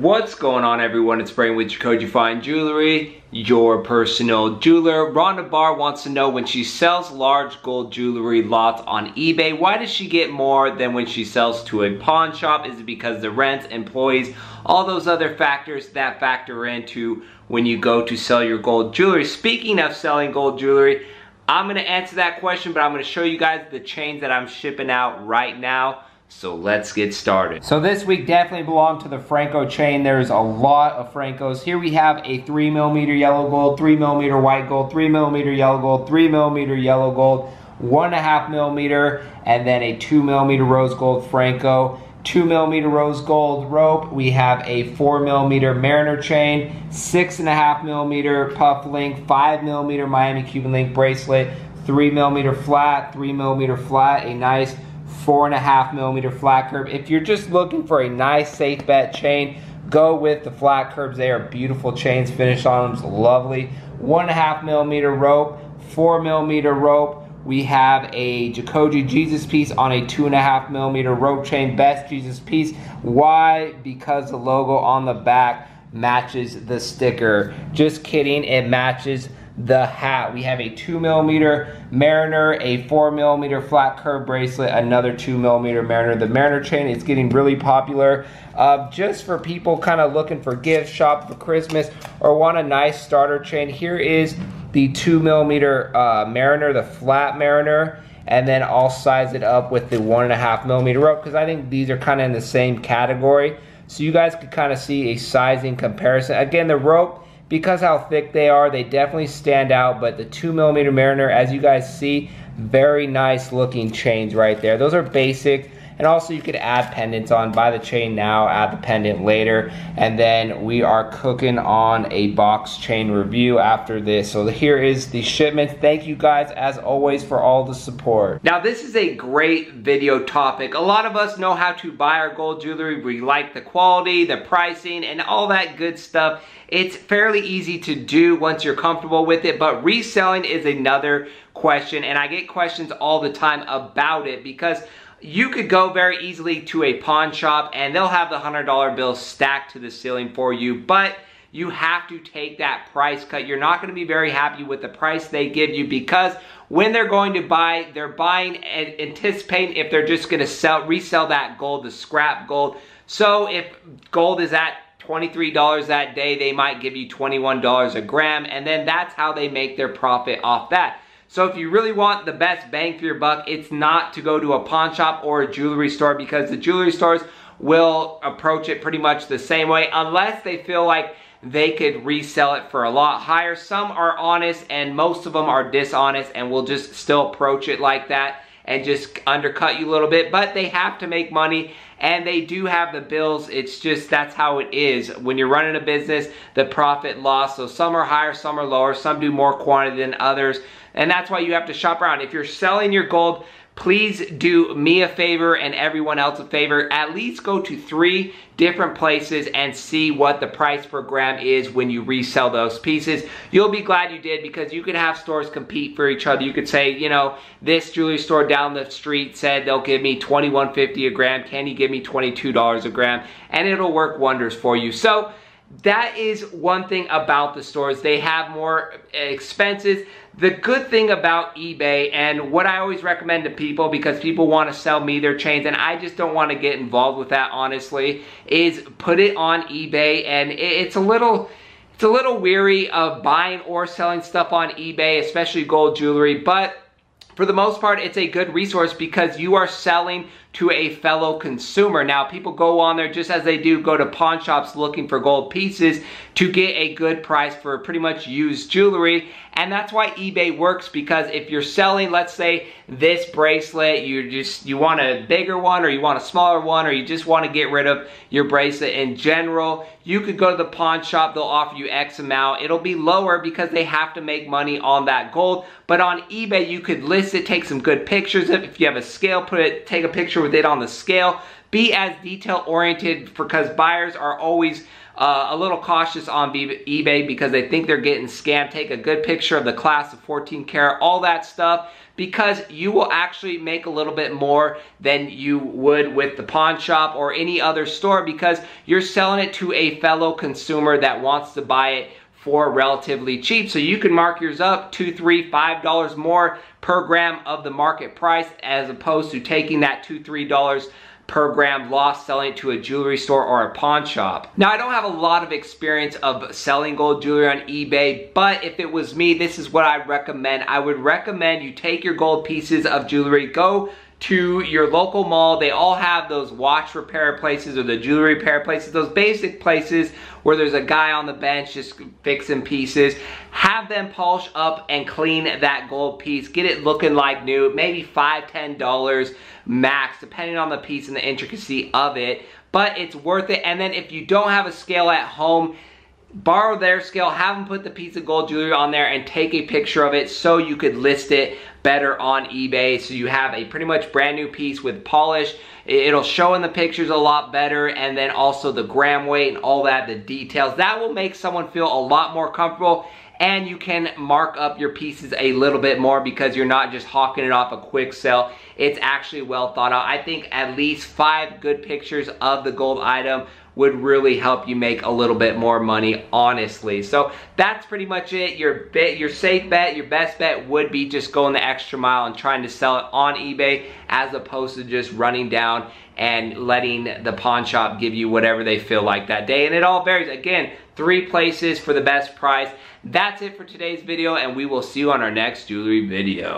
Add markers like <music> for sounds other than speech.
What's going on everyone? It's Brian with Jacoje Fine Jewelry, your personal jeweler. Rhonda Barr wants to know when she sells large gold jewelry lots on eBay, why does she get more than when she sells to a pawn shop? Is it because the rent, employees, all those other factors that factor into when you go to sell your gold jewelry? Speaking of selling gold jewelry, I'm gonna answer that question, but I'm gonna show you guys the chains that I'm shipping out right now. So let's get started. So this week definitely belonged to the Franco chain. There's a lot of Francos. Here we have a three millimeter yellow gold, three millimeter white gold, three millimeter yellow gold, three millimeter yellow gold, one and a half millimeter, and then a two millimeter rose gold Franco. 2 millimeter rose gold rope. We have a 4 millimeter Mariner chain, 6.5 millimeter puff link, 5 millimeter Miami Cuban link bracelet, 3 millimeter flat, 3 millimeter flat, a nice four and a half millimeter flat curb. If you're just looking for a nice safe bet chain, go with the flat curbs. They are beautiful chains. Finish on them is lovely. One and a half millimeter rope, four millimeter rope. We have a Jacoje Jesus piece on a two and a half millimeter rope chain. Best Jesus piece. Why? Because the logo on the back matches the sticker. Just kidding, it matches the hat. We have a two millimeter Mariner, a four millimeter flat curb bracelet, another two millimeter Mariner. The Mariner chain is getting really popular uh, just for people kind of looking for gifts, shop for Christmas, or want a nice starter chain. Here is the two millimeter uh, Mariner, the flat Mariner and then I'll size it up with the one and a half millimeter rope because I think these are kind of in the same category. So you guys could kind of see a sizing comparison. Again, the rope because how thick they are, they definitely stand out. But the 2 millimeter Mariner, as you guys see, very nice looking chains right there. Those are basic. And also you could add pendants on, buy the chain now, add the pendant later. And then we are cooking on a box chain review after this. So <laughs> here is the shipment. Thank you guys as always for all the support. Now this is a great video topic. A lot of us know how to buy our gold jewelry. We like the quality, the pricing, and all that good stuff. It's fairly easy to do once you're comfortable with it, but reselling is another question, and I get questions all the time about it because you could go very easily to a pawn shop and they'll have the $100 bill stacked to the ceiling for you, but you have to take that price cut. You're not going to be very happy with the price they give you because when they're going to buy, they're buying and anticipating if they're just going to sell, resell that gold, the scrap gold. So if gold is at $23 that day, they might give you $21 a gram, and then that's how they make their profit off that. So if you really want the best bang for your buck, it's not to go to a pawn shop or a jewelry store because the jewelry stores will approach it pretty much the same way unless they feel like they could resell it for a lot higher. Some are honest and most of them are dishonest and will just still approach it like that and just undercut you a little bit, but they have to make money and they do have the bills. It's just that's how it is. When you're running a business, the profit loss. So some are higher, some are lower, some do more quantity than others. And that's why you have to shop around. If you're selling your gold, please do me a favor and everyone else a favor. At least go to three different places and see what the price per gram is when you resell those pieces. You'll be glad you did because you could have stores compete for each other. You could say, you know, this jewelry store down the street said they'll give me $21.50 a gram. Can you give me $22 a gram? And it'll work wonders for you. So that is one thing about the stores. They have more expenses. The good thing about eBay and what I always recommend to people because people want to sell me their chains and I just don't want to get involved with that honestly is put it on eBay and it's a little it's a little weary of buying or selling stuff on eBay, especially gold jewelry, but for the most part, it's a good resource because you are selling to a fellow consumer. Now, people go on there just as they do go to pawn shops looking for gold pieces to get a good price for pretty much used jewelry. And that's why eBay works because if you're selling, let's say this bracelet, you just, you want a bigger one or you want a smaller one or you just want to get rid of your bracelet in general, you could go to the pawn shop, they'll offer you X amount. It'll be lower because they have to make money on that gold. But on eBay, you could list it, take some good pictures of it. If you have a scale, put it, take a picture picture with it on the scale. Be as detail oriented because buyers are always uh, a little cautious on eBay because they think they're getting scammed. Take a good picture of the class of 14 karat, all that stuff because you will actually make a little bit more than you would with the pawn shop or any other store because you're selling it to a fellow consumer that wants to buy it for relatively cheap. So you can mark yours up two, three, five dollars more per gram of the market price as opposed to taking that two, three dollars per gram loss selling it to a jewelry store or a pawn shop. Now, I don't have a lot of experience of selling gold jewelry on eBay, but if it was me, this is what I recommend. I would recommend you take your gold pieces of jewelry, go to your local mall. They all have those watch repair places or the jewelry repair places, those basic places where there's a guy on the bench just fixing pieces. Have them polish up and clean that gold piece. Get it looking like new, maybe five, ten dollars max, depending on the piece and the intricacy of it. But it's worth it. And then if you don't have a scale at home, borrow their scale, have them put the piece of gold jewelry on there and take a picture of it so you could list it better on eBay. So you have a pretty much brand new piece with polish. It'll show in the pictures a lot better and then also the gram weight and all that, the details. That will make someone feel a lot more comfortable and you can mark up your pieces a little bit more because you're not just hawking it off a quick sell. It's actually well thought out. I think at least five good pictures of the gold item would really help you make a little bit more money, honestly. So that's pretty much it. Your bet, your safe bet, your best bet would be just going the extra mile and trying to sell it on eBay as opposed to just running down and letting the pawn shop give you whatever they feel like that day. And it all varies. Again, three places for the best price. That's it for today's video and we will see you on our next jewelry video.